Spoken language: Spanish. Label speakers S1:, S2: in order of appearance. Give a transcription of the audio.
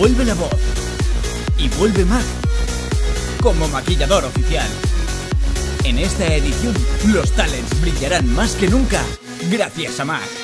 S1: vuelve la voz. Y vuelve Mac como maquillador oficial. En esta edición, los talents brillarán más que nunca gracias a Mac.